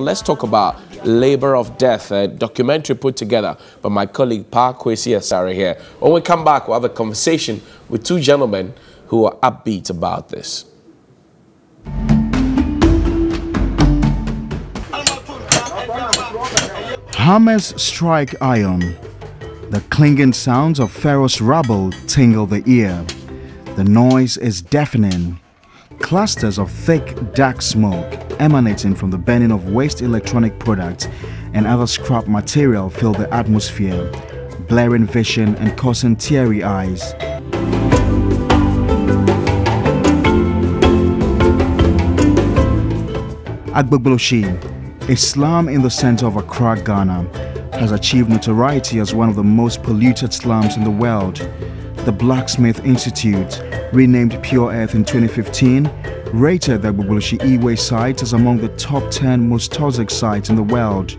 Let's talk about Labor of Death, a documentary put together by my colleague Pa Kwesi Asare here. When we come back, we'll have a conversation with two gentlemen who are upbeat about this. Hammers strike iron. The clinging sounds of ferrous rubble tingle the ear. The noise is deafening. Clusters of thick, dark smoke emanating from the burning of waste electronic products and other scrap material fill the atmosphere, blurring vision and causing teary eyes. Agbogbloshie, a slum in the center of Accra, Ghana, has achieved notoriety as one of the most polluted slums in the world. The Blacksmith Institute, renamed Pure Earth in 2015, rated the Agbogbloshie e-waste site as among the top 10 most toxic sites in the world.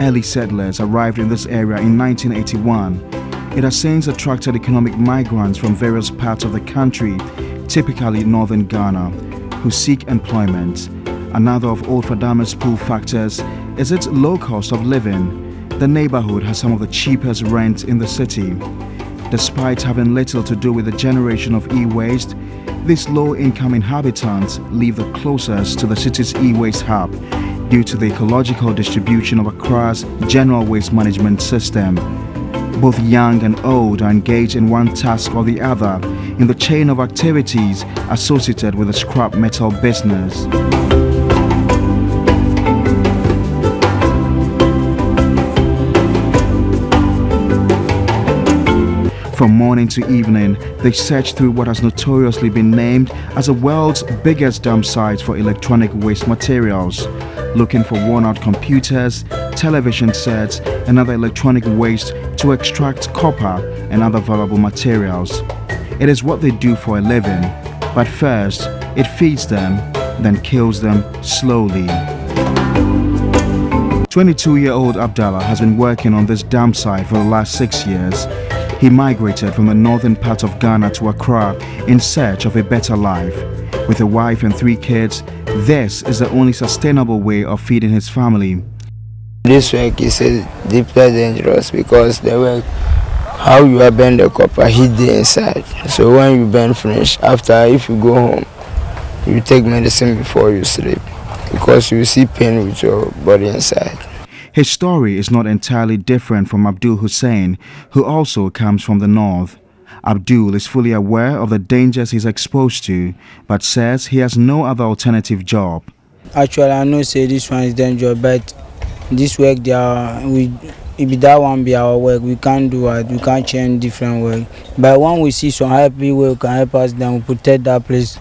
Early settlers arrived in this area in 1981. It has since attracted economic migrants from various parts of the country, typically northern Ghana, who seek employment. Another of Old Fadama's pull factors is its low cost of living. The neighborhood has some of the cheapest rent in the city. Despite having little to do with the generation of e-waste, these low-income inhabitants live the closest to the city's e-waste hub due to the ecological distribution of Accra's general waste management system. Both young and old are engaged in one task or the other in the chain of activities associated with the scrap metal business. From morning to evening, they search through what has notoriously been named as the world's biggest dump site for electronic waste materials, looking for worn out computers, television sets, and other electronic waste to extract copper and other valuable materials. It is what they do for a living, but first, it feeds them, then kills them slowly. 22 year old Abdallah has been working on this dump site for the last six years he migrated from the northern part of Ghana to Accra in search of a better life. With a wife and three kids, this is the only sustainable way of feeding his family. This work is deeply dangerous because the work, how you are burn the copper, the inside. So when you burn finish, after if you go home, you take medicine before you sleep because you see pain with your body inside. His story is not entirely different from Abdul Hussein, who also comes from the north. Abdul is fully aware of the dangers he's exposed to, but says he has no other alternative job. Actually, I know say this one is dangerous, but this work, there, we if that one be our work, we can't do it. We can't change different work. But when we see some happy way can help us, then we protect that place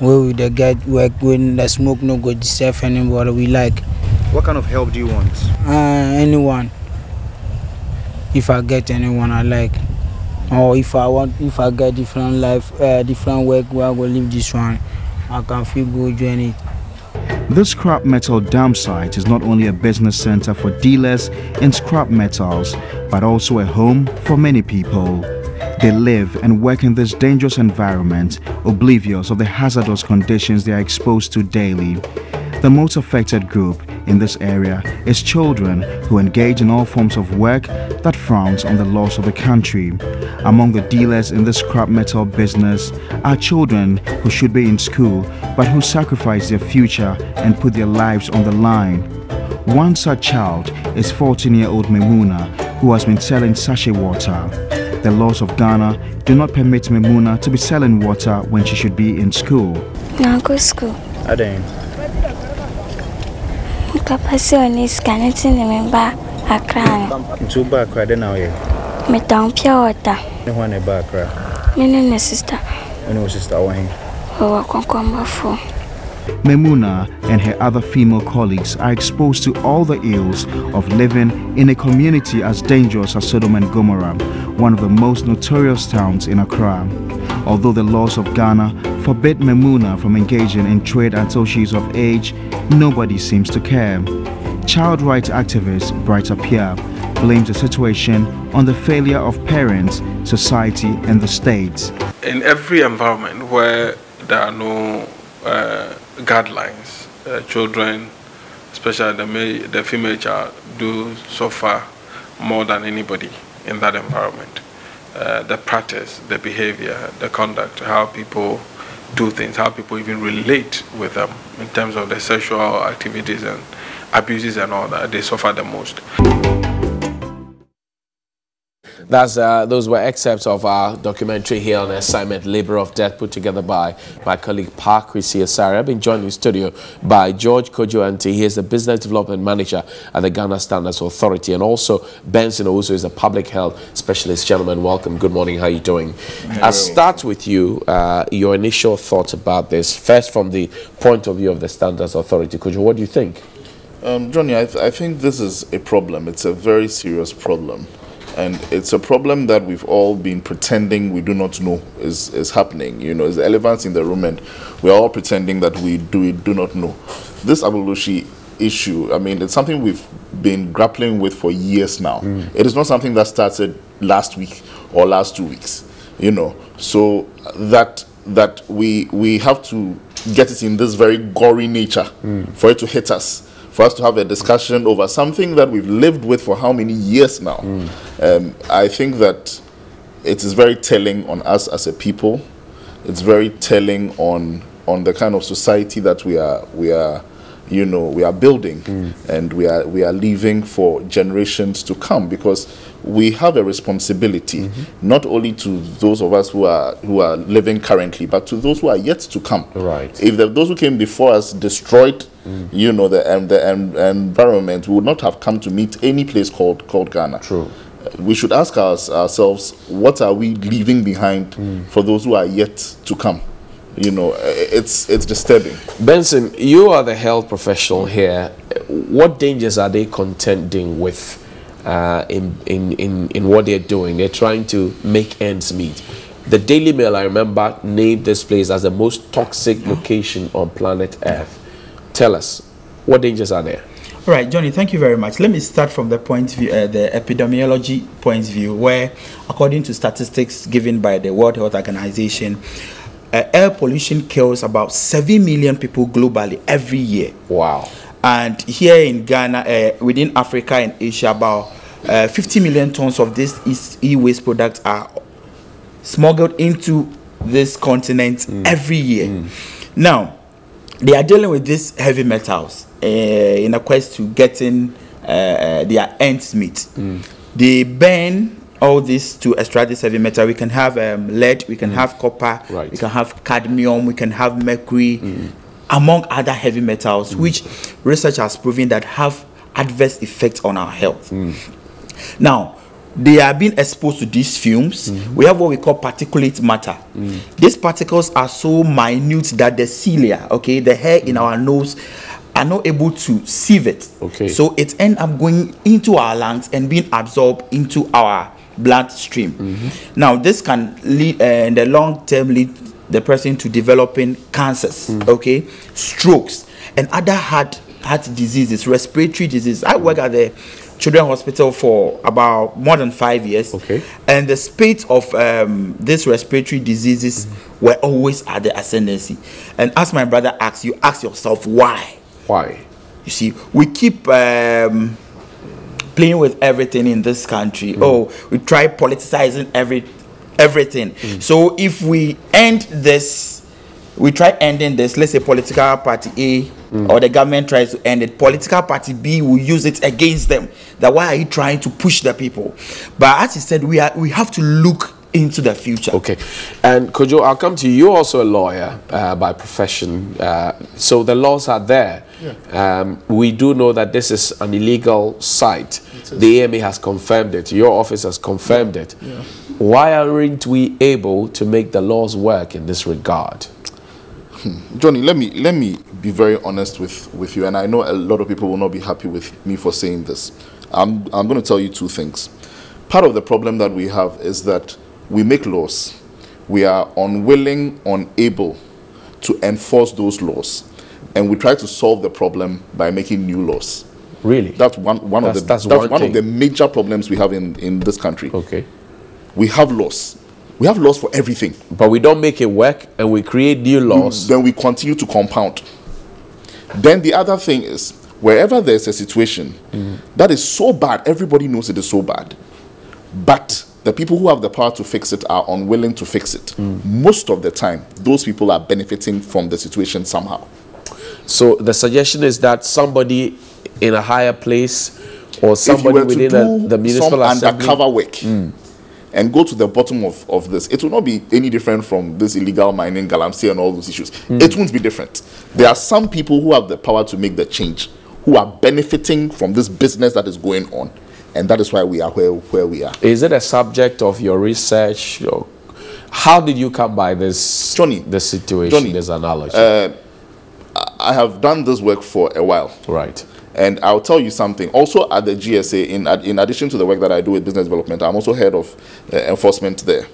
where we get work when the smoke no go disturb anybody we like. What kind of help do you want? Uh, anyone. If I get anyone I like, or if I want, if I get different life, uh, different work where I will leave this one, I can feel good doing it. This scrap metal dump site is not only a business center for dealers in scrap metals, but also a home for many people. They live and work in this dangerous environment, oblivious of the hazardous conditions they are exposed to daily. The most affected group in this area is children who engage in all forms of work that frowns on the laws of the country. Among the dealers in the scrap metal business are children who should be in school but who sacrifice their future and put their lives on the line. One such child is 14-year-old Memuna who has been selling sachet water. The laws of Ghana do not permit Memuna to be selling water when she should be in school. Now go to school. Adane. Papa sɛ ɔne sika ne ti ne me ba akra no nti woba akra dɛ na woyɛ metɔn pia wɔta ne ho a na ɛba akra me ne ne sista ɛne wo sister wɔ he wɔwɔ kɔnkɔmbɔfoɔ Memuna and her other female colleagues are exposed to all the ills of living in a community as dangerous as Sodom and Gomorrah, one of the most notorious towns in Accra. Although the laws of Ghana forbid Memuna from engaging in trade until she is of age, nobody seems to care. Child rights activist Bright Appiah blames the situation on the failure of parents, society, and the state. In every environment where there are no uh, guidelines, uh, children especially the, ma- the female child, do suffer more than anybody in that environment. Uh, the practice, the behavior, the conduct, how people do things, how people even relate with them in terms of the sexual activities and abuses and all that, they suffer the most. That's, uh, those were excerpts of our documentary here on assignment, Labor of Death, put together by my colleague Pa Kwesi Asare. I've been joined in studio by George Kojo Anti. He is the Business Development Manager at the Ghana Standards Authority. And also Benson Owusu is a Public Health Specialist. Gentlemen, welcome. Good morning. How are you doing? I'll start with you, uh, your initial thoughts about this. First, from the point of view of the Standards Authority. Kojo, what do you think? Um, Johnny, I, th- I think this is a problem. It's a very serious problem. And it's a problem that we've all been pretending we do not know is, is happening. You know, it's the elephants in the room, and we're all pretending that we do, we do not know. This Agbogbloshie issue, I mean, it's something we've been grappling with for years now. Mm. It is not something that started last week or last two weeks, you know. So that that we we have to get it in this very gory nature mm. for it to hit us for us to have a discussion over something that we've lived with for how many years now. Um, I think that it is very telling on us as a people. It's very telling on on the kind of society that we are we are you know we are building and we are we are leaving for generations to come because we have a responsibility mm-hmm. not only to those of us who are who are living currently but to those who are yet to come. Right. if the, those who came before us destroyed mm. you know the, um, the um, environment we would not have come to meet any place called called Ghana. True. Uh, we should ask us, ourselves what are we leaving behind mm. for those who are yet to come? You know uh, it's it's disturbing. Benson, you are the health professional here. What dangers are they contending with uh, in, in, in, in what they're doing? They're trying to make ends meet. The Daily Mail, I remember, named this place as the most toxic location on planet Earth. Tell us, what dangers are there? All right, Johnny, thank you very much. Let me start from the point view, uh, the epidemiology point of view, where, according to statistics given by the World Health Organization, uh, air pollution kills about 7 million people globally every year. Wow. And here in Ghana, uh, within Africa and Asia, about uh, 50 million tons of this e-waste products are smuggled into this continent every year. Now, they are dealing with these heavy metals uh, in a quest to getting uh, uh, their ends meet. They burn all this to extract this heavy metal. We can have um, lead, we can have copper, Right. we can have cadmium, we can have mercury, among other heavy metals, which research has proven that have adverse effects on our health. Now, they are being exposed to these fumes. Mm-hmm. We have what we call particulate matter. Mm. These particles are so minute that the cilia, okay, the hair in mm. our nose, are not able to sieve it. Okay. So it end up going into our lungs and being absorbed into our bloodstream. Mm-hmm. Now, this can lead, uh, in the long term, lead the person to developing cancers, mm. okay, strokes, and other heart heart diseases, respiratory diseases. I work at the Children Hospital for about more than five years. Okay. And the spate of um, these respiratory diseases were always at the ascendancy. And as my brother asked, you ask yourself why. Why? You see, we keep um, playing with everything in this country. Oh, we try politicizing every everything. So if we end this, we try ending this. Let's say political party A or the government tries to end it. Political party B will use it against them. That why are you trying to push the people? But as he said, we are we have to look into the future. Okay. And Kojo, I'll come to you. You're also a lawyer uh, by profession. Uh, so the laws are there. Um, we do know that this is an illegal site. The AMA has confirmed it. Your office has confirmed it. Yeah. Why aren't we able to make the laws work in this regard? Hmm. Johnny, let me let me be very honest with, with you, and I know a lot of people will not be happy with me for saying this. I'm I'm going to tell you two things. Part of the problem that we have is that we make laws, we are unwilling, unable to enforce those laws, and we try to solve the problem by making new laws. Really? That's one one That's- of the that's that's, one one of the major problems we have in in this country. okay. We have laws, we have laws for everything. But we don't make it work and we create new laws. then we continue to compound. Then the other thing is wherever there's a situation mm. that is so bad, everybody knows it is so bad, but the people who have the power to fix it are unwilling to fix it. Mm. Most of the time, those people are benefiting from the situation somehow. So the suggestion is that somebody in a higher place or somebody within a, the municipal some assembly. undercover work mm. And go to the bottom of, of this, it will not be any different from this illegal mining, galamsey, and all those issues. Hmm. It won't be different. There are some people who have the power to make the change, who are benefiting from this business that is going on, and that is why we are where, where we are. Is it a subject of your research? Or how did you come by this, Johnny, the situation, Johnny, this analogy? Uh, I have done this work for a while. right. And I'll tell you something. Also at the GSA, in, in addition to the work that I do with business development, I'm also head of uh, enforcement there.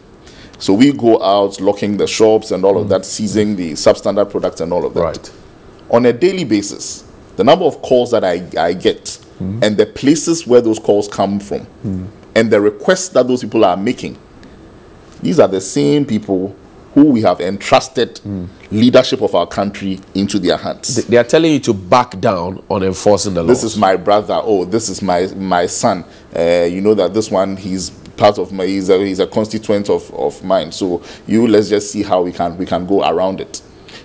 So we go out locking the shops and all of that, mm. seizing the substandard products and all of that. Right. On a daily basis, the number of calls that I, I get mm. and the places where those calls come from mm. and the requests that those people are making, these are the same people who we have entrusted leadership of our country into their hands. They- are telling you to back down on enforcing the law. this is my brother. Oh this is my my son. Uh, you know that this one he's part of my he's a, he's a constituent of, of mine. So you let's just see how we can we can go around it.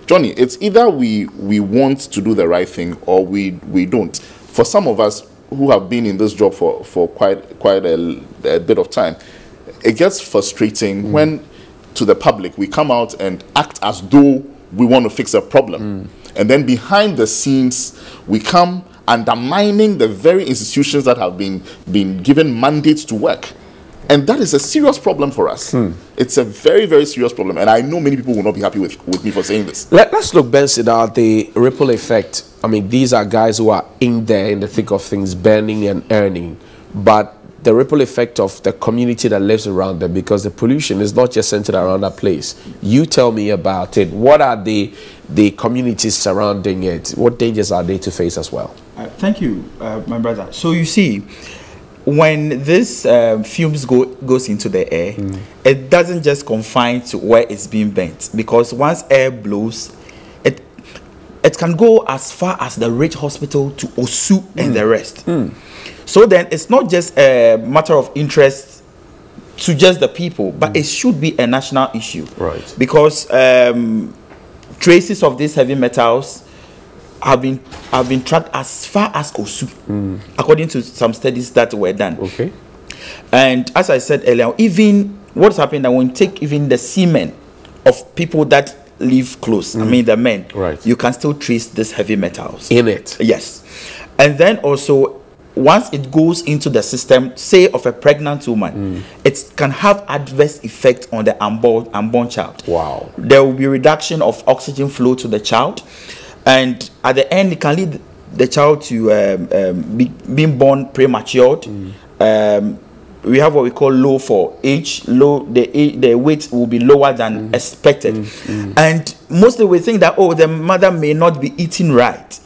Johnny it's either we we want to do the right thing or we we don't. For some of us who have been in this job for for quite quite a, a bit of time it gets frustrating when to the public. We come out and act as though we want to fix a problem. And then behind the scenes we come undermining the very institutions that have been been given mandates to work. And that is a serious problem for us. Hmm. It's a very very serious problem. And i know many people will not be happy with, with me for saying this. Let, us look, Benson, at the ripple effect. I mean, these are guys who are in there in the thick of things, burning and earning. But the ripple effect of the community that lives around them, because the pollution is not just centered around that place. You tell me about it. What are the, the communities surrounding it? What dangers are they to face as well? Uh, thank you, uh, my brother. So you see, when this um, fumes go goes into the air, it doesn't just confine to where it's being burnt because once air blows, it it can go as far as the Ridge Hospital to Osu and the rest. So then it's not just a matter of interest to just the people, but it should be a national issue. Right. Because um, traces of these heavy metals have been have been tracked as far as Osu, according to some studies that were done. Okay. And as I said earlier, even what's happened that when you take even the semen of people that live close, I mean the men, Right. you can still trace these heavy metals. In it. Yes. And then also, once it goes into the system, say of a pregnant woman, it can have adverse effect on the unborn, unborn child. Wow. There will be reduction of oxygen flow to the child, and at the end, it can lead the child to um, um, be, being born prematured. Um, we have what we call low for age. Low the age, the weight will be lower than expected, and mostly we think that oh the mother may not be eating right.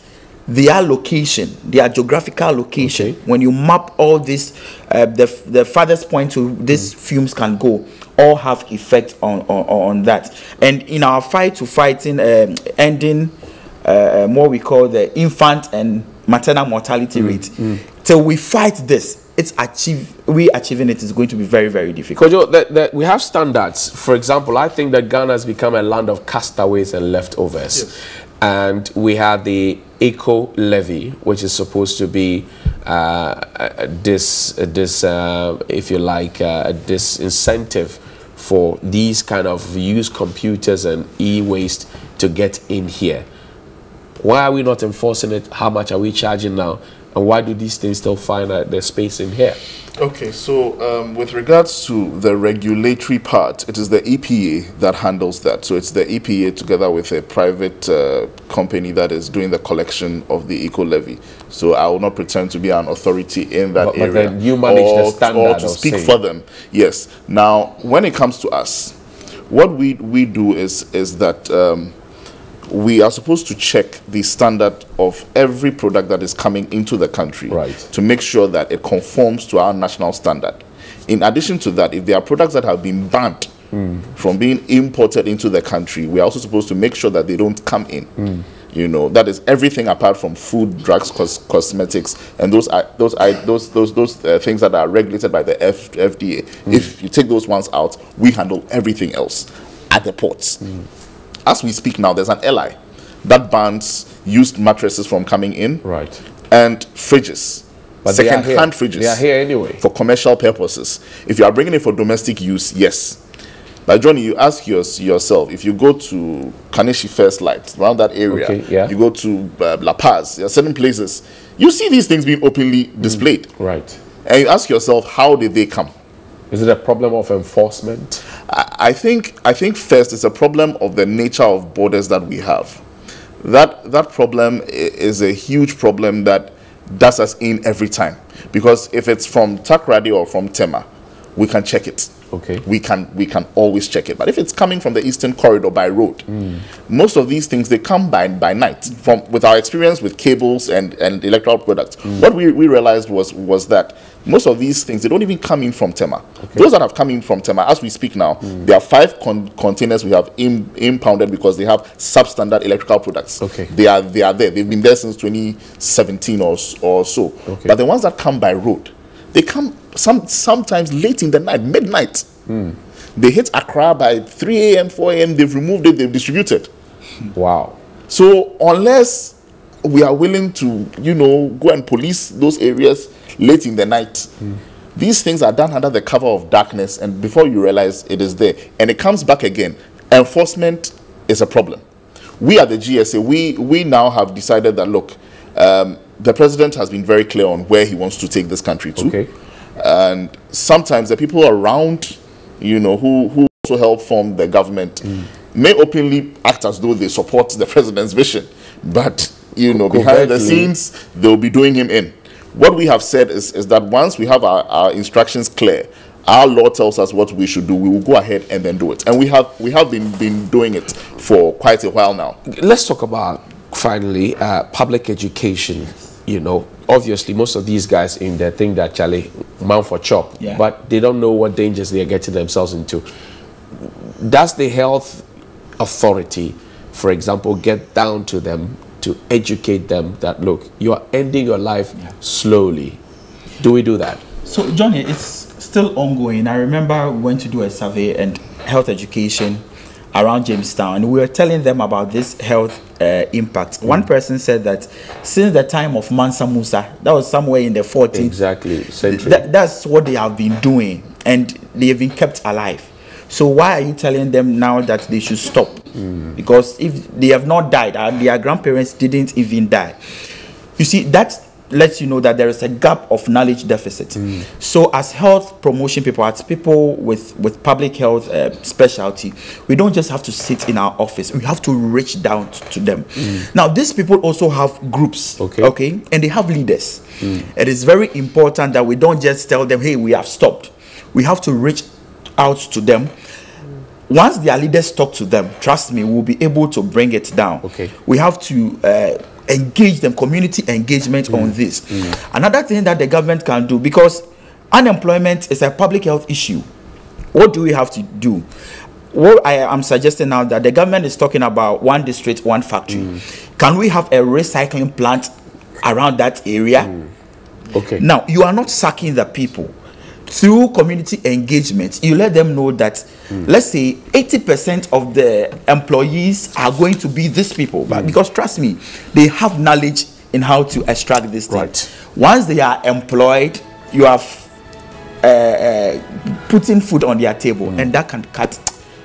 Their location, their geographical location. Okay. When you map all this, uh, the the farthest point to these fumes can go, all have effect on on, on that. And in our fight to fighting um, ending uh, um, what we call the infant and maternal mortality rate, till we fight this, it's achieve we achieving it is going to be very very difficult. Kojo, that, that we have standards. For example, I think that Ghana has become a land of castaways and leftovers. And we have the eco levy, which is supposed to be uh, this, this uh, if you like, uh, this incentive for these kind of used computers and e-waste to get in here. Why are we not enforcing it? How much are we charging now? And why do these things still find uh, their space in here? Okay, so um, with regards to the regulatory part, it is the EPA that handles that. So it's the EPA together with a private uh, company that is doing the collection of the eco levy. So I will not pretend to be an authority in that But- but area. then you manage the or, standard or to speak for them. Yes. Now, when it comes to us, what we we do is is that. Um, we are supposed to check the standard of every product that is coming into the country Right. to make sure that it conforms to our national standard. In addition to that, if there are products that have been banned hmm. from being imported into the country, we are also supposed to make sure that they don't come in. Hmm. You know, that is everything apart from food, drugs, cos- cosmetics, and those are those are those those those uh, things that are regulated by the F- FDA. Hmm. If you take those ones out, we handle everything else at the ports. As we speak now, there's an LI that bans used mattresses from coming in Right. and fridges. But they are second hand here. fridges. They are here anyway. For commercial purposes. If you are bringing it for domestic use, yes. But Johnny, you ask yours, yourself, if you go to Kaneshie First Light, around that area, Okay, yeah. you go to uh, La Paz, there are certain places, you see these things being openly displayed. Right. And you ask yourself, how did they come? Is it a problem of enforcement? I think I think first it's a problem of the nature of borders that we have. That that problem is a huge problem that does us in every time. Because if it's from Takoradi or from Tema, we can check it. Okay. We can we can always check it. But if it's coming from the eastern corridor by road, hmm. most of these things they come by by night. From with our experience with cables and, and electoral products, hmm. what we, we realized was was that most of these things they don't even come in from Tema. Those that have come in from Tema, as we speak now, hmm. there are five con- containers we have im- impounded because they have substandard electrical products. Okay. They are they are there. They've been there since 2017 or, or so. Okay. But the ones that come by road, they come some sometimes late in the night, midnight. Hmm. They hit Accra by 3 a.m., 4 a.m. They've removed it. They've distributed. Wow. So unless we are willing to, you know, go and police those areas late in the night, these things are done under the cover of darkness, and before you realize it is there, and it comes back again. Enforcement is a problem. We at the GSA, we we now have decided that look, um, the president has been very clear on where he wants to take this country to Okay. and sometimes the people around you know who who also help form the government may openly act as though they support the president's vision but you know behind the scenes they'll be doing him in what we have said is, is that once we have our, our instructions clear our law tells us what we should do we will go ahead and then do it and we have we have been been doing it for quite a while now Let's talk about finally uh, public education. You know, obviously, most of these guys in there think that Charlie mount for chop, Yeah. but they don't know what dangers they are getting themselves into. Does the health authority, for example, get down to them to educate them that look, you are ending your life slowly? Do we do that? So, Johnny, it's still ongoing. I remember we went to do a survey and health education around Jamestown, and we were telling them about this health uh, impact. One person said that since the time of Mansa Musa, that was somewhere in the 14th Exactly. Century. That, that's what they have been doing, and they have been kept alive. So why are you telling them now that they should stop? Because if they have not died, uh, their grandparents didn't even die. You see, that lets you know that there is a gap of knowledge deficit. So as health promotion people, as people with with public health uh, specialty, we don't just have to sit in our office. We have to reach down to them. Now, these people also have groups. Okay. Okay, and they have leaders. It is very important that we don't just tell them, "Hey, we have stopped." We have to reach out to them. Once their leaders talk to them, trust me, we'll be able to bring it down. Okay. We have to uh, engage them, community engagement on mm. this. Mm. Another thing that the government can do, because unemployment is a public health issue, what do we have to do? What I am suggesting now that the government is talking about one district, one factory. Mm. Can we have a recycling plant around that area? okay. Now, you are not sacking the people. Through community engagement, you let them know that, let's say, 80% of the employees are going to be these people. But because trust me, they have knowledge in how to extract this thing. Right. Once they are employed, you have uh, uh, putting food on their table, and that can cut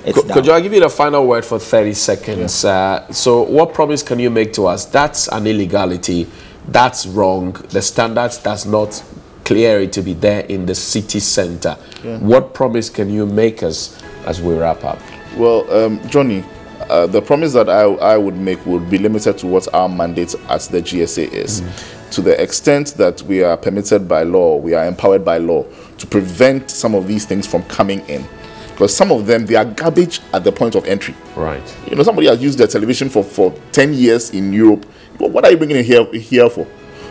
it Co- down. Could I give you the final word for 30 seconds? Uh, so, what promise can you make to us? That's an illegality. That's wrong. The standards does not clear it to be there in the city center. What promise can you make us as we wrap up? Well, um, Johnny, uh, the promise that I, I would make would be limited to what our mandate at the GSA is. To the extent that we are permitted by law, we are empowered by law to prevent some of these things from coming in. Because some of them, they are garbage at the point of entry. Right. You know, somebody has used their television for, for 10 years in Europe. What are you bringing it here, here for?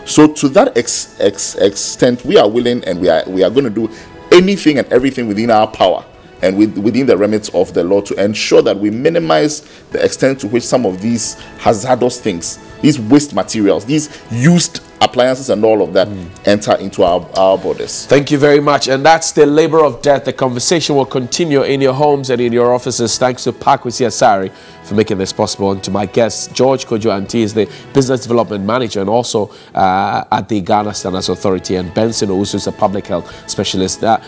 So, to that ex, ex, extent, we are willing and we are, we are going to do anything and everything within our power and with, within the remit of the law to ensure that we minimize the extent to which some of these hazardous things, these waste materials, these used appliances and all of that enter into our, our borders. Thank you very much. And that's the labor of death. The conversation will continue in your homes and in your offices. Thanks to Pa Kwesi Asare for making this possible. And to my guest, George Kojo is the Business Development Manager and also uh, at the Ghana Standards Authority. And Benson Owusu is a Public Health Specialist. Uh,